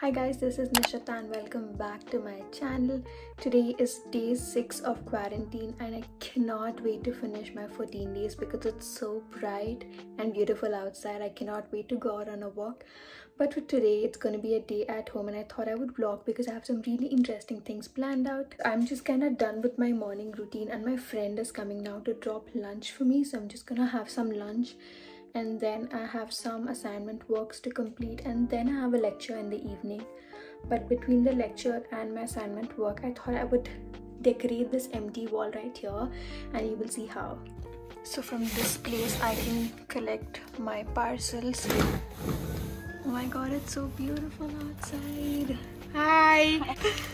Hi guys, this is Nishitha and welcome back to my channel. Today is day 6 of quarantine and I cannot wait to finish my 14 days because it's so bright and beautiful outside. I cannot wait to go out on a walk. But for today, it's going to be a day at home and I thought I would vlog because I have some really interesting things planned out. I'm just kind of done with my morning routine and my friend is coming now to drop lunch for me. So I'm just going to have some lunch and then I have some assignment works to complete and then I have a lecture in the evening. But between the lecture and my assignment work, I thought I would decorate this empty wall right here and you will see how. So from this place I can collect my parcels. Oh my god, it's so beautiful outside. Hi!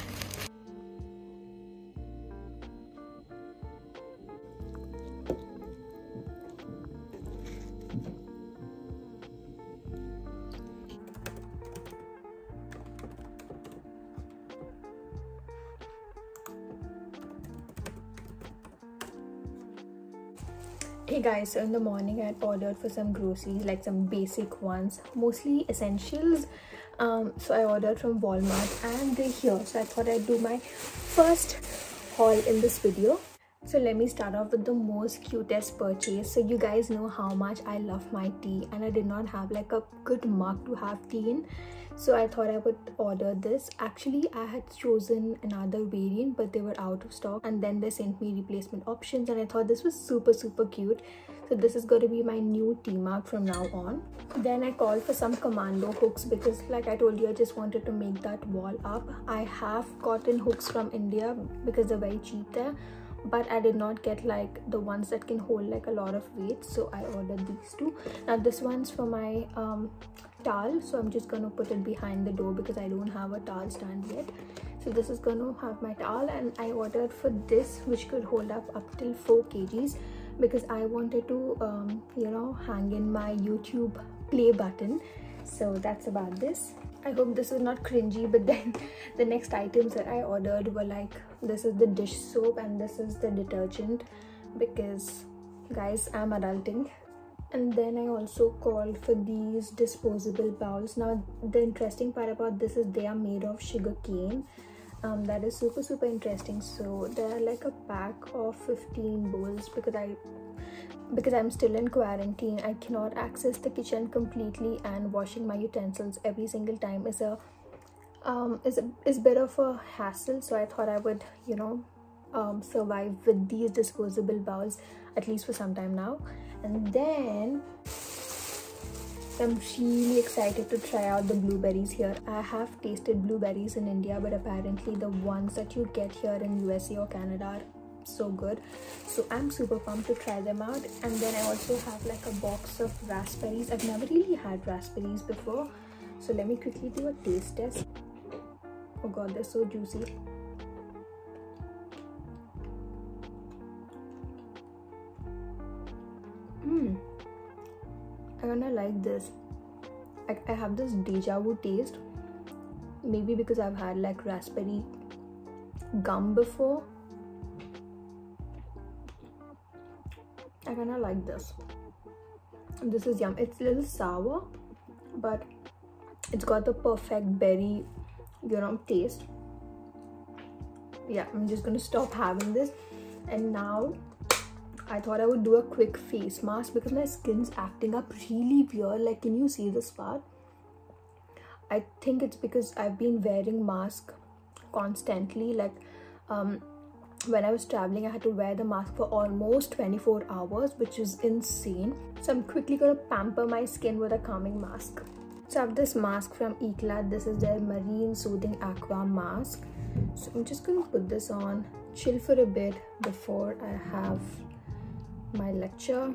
Hey guys so in the morning i ordered for some groceries like some basic ones mostly essentials. Um, so i ordered from walmart and they're here. So i thought i'd do my first haul in this video. So let me start off with the most cutest purchase. So you guys know how much i love my tea and i did not have like a good mug to have tea in so i thought i would order this. Actually i had chosen another variant but they were out of stock and then they sent me replacement options and i thought this was super super cute. So this is going to be my new t-mark from now on. Then i called for some commando hooks because like i told you i just wanted to make that wall up. I have gotten hooks from india because they're very cheap there but i did not get like the ones that can hold like a lot of weight so i ordered these two. Now this one's for my um towel so i'm just gonna put it behind the door because i don't have a towel stand yet. So this is gonna have my towel and i ordered for this which could hold up up till 4 kgs because i wanted to um, you know hang in my youtube play button. So that's about this. I hope this is not cringy but then the next items that i ordered were like this is the dish soap and this is the detergent because guys i'm adulting and then i also called for these disposable bowls. Now the interesting part about this is they are made of sugar cane. Um, that is super super interesting. So they're like a pack of 15 bowls because i because i'm still in quarantine. I cannot access the kitchen completely and washing my utensils every single time is a um is a is bit of a hassle. So i thought i would you know um, survive with these disposable bowls at least for some time now and then I'm really excited to try out the blueberries here. I have tasted blueberries in India but apparently the ones that you get here in USA or Canada are so good. So I'm super pumped to try them out and then I also have like a box of raspberries. I've never really had raspberries before. So let me quickly do a taste test. Oh god, they're so juicy. Kinda like this. I, I have this deja vu taste. Maybe because I've had like raspberry gum before. I kinda like this. This is yum. It's a little sour, but it's got the perfect berry, you know, taste. Yeah, I'm just gonna stop having this. And now I thought I would do a quick face mask because my skin's acting up really weird. Like, can you see this part? I think it's because I've been wearing mask constantly. Like, um, when I was traveling, I had to wear the mask for almost 24 hours, which is insane. So I'm quickly gonna pamper my skin with a calming mask. So I have this mask from Eclat. This is their Marine Soothing Aqua Mask. So I'm just gonna put this on, chill for a bit before I have my lecture.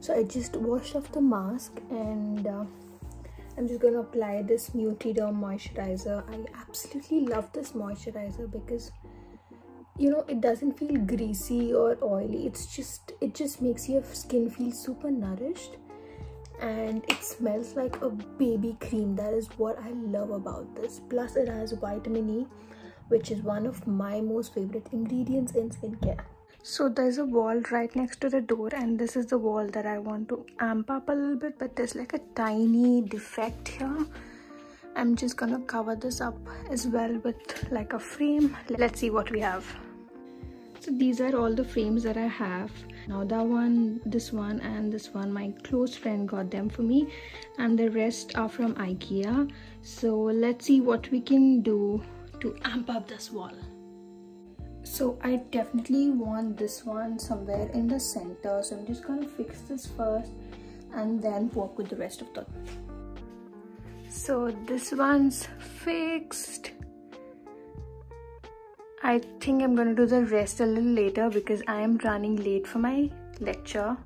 So I just washed off the mask and uh, I'm just gonna apply this Neutriderm moisturizer. I absolutely love this moisturizer because you know it doesn't feel greasy or oily. It's just it just makes your skin feel super nourished and it smells like a baby cream. That is what i love about this. Plus it has vitamin e which is one of my most favorite ingredients in skincare so there's a wall right next to the door and this is the wall that i want to amp up a little bit but there's like a tiny defect here. I'm just gonna cover this up as well with like a frame. Let's see what we have. So these are all the frames that i have. Now that one this one and this one my close friend got them for me and the rest are from ikea. So let's see what we can do to amp up this wall so i definitely want this one somewhere in the center so i'm just gonna fix this first and then work with the rest of the so this one's fixed I think I'm gonna do the rest a little later because I am running late for my lecture.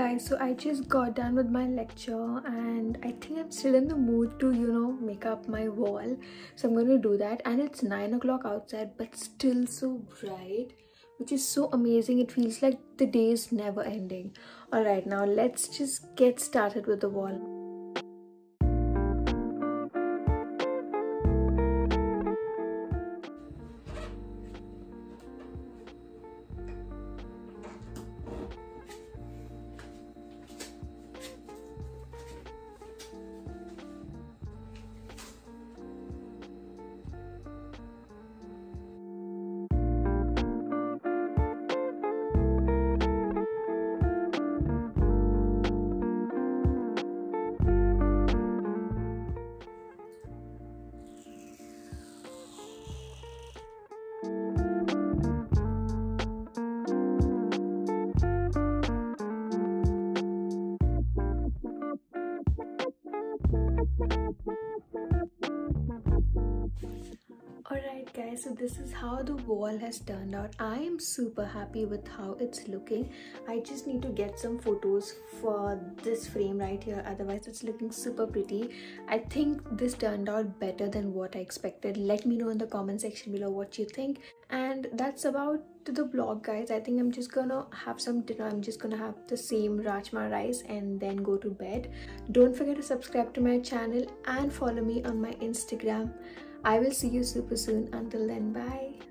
Guys so i just got done with my lecture and i think i'm still in the mood to you know make up my wall. So i'm going to do that and it's nine o'clock outside but still so bright which is so amazing. It feels like the day is never ending. All right now let's just get started with the wall so this is how the wall has turned out. I am super happy with how it's looking. I just need to get some photos for this frame right here. Otherwise, it's looking super pretty. I think this turned out better than what I expected. Let me know in the comment section below what you think. And that's about the vlog guys. I think I'm just gonna have some dinner. I'm just gonna have the same rajma rice and then go to bed. Don't forget to subscribe to my channel and follow me on my Instagram. I will see you super soon. Until then, bye.